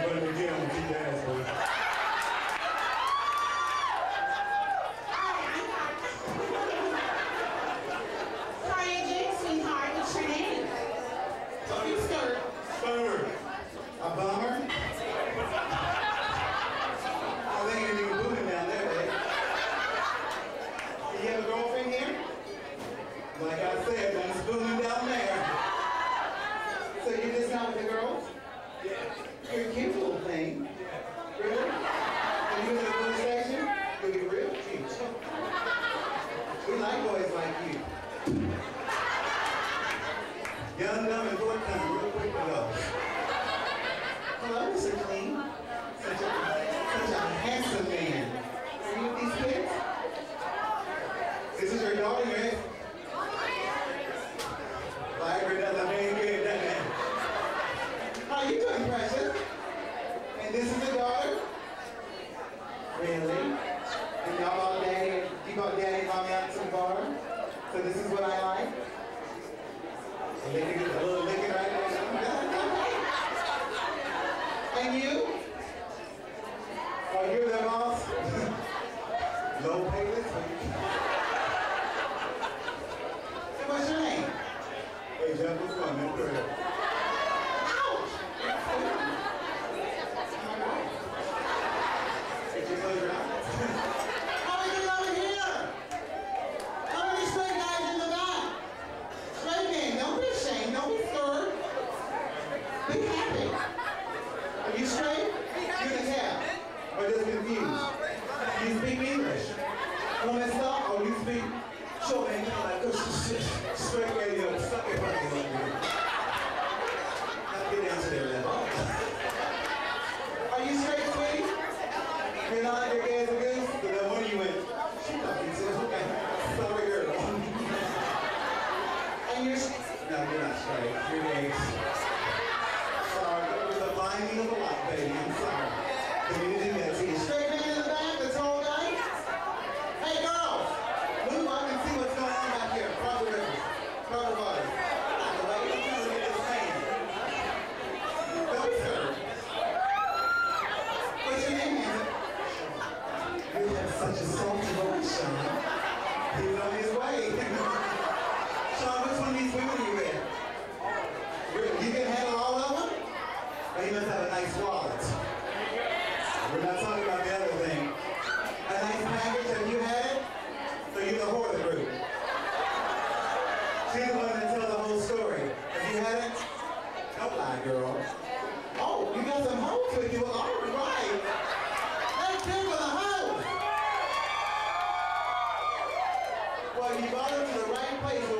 Agora me dê um de 10, Young, dumb, and forthcoming, real quick to go. Hello, Mr. Clean. Such a, such a handsome man. Are you with these kids? This is your daughter, man? Vibrant as a man good, doesn't it? How you doing, precious? And this is the daughter? Really? And y'all brought daddy, you brought daddy mommy out to the bar? So this is what I like? There. And you? Low your name? Hey, man? Did you close your eyes? How are you over here? How many straight guys in the back? Straight men, don't be ashamed, don't be scared. Be happy. Are you straight? You the cab. Or just confused? You speak English? Want to stop? Or you speak short and kind like this? Straight radio, suck it right here. Now get down to their level. Are you straight, sweetie? You're not your gas and goose? So then when you went, she fucking said, okay, sorry girl. and you're, no, you're not straight. You're gay. Sorry, it was a blinding of a light, baby. I'm sorry. Community that to you. Straight man in the back, the tall guy? Hey girls, move up and see what's going on back here. Across the river. Across the water. Not the way. I'm trying to get this man. Don't be scared. What's your name, man? You have such a salty voice, Sean. He's on his way. Sean, which one of these women are you with? You can handle all of them? Well, you must have a nice wallet. We're not talking about the other thing. A nice package, have you had it? So you're the whore of the group. She's the one that tells the whole story. Have you had it? Don't lie, girl. Oh, you got some hoes with you. All right. Let's pick with a hoe. Well, you brought her to the right place,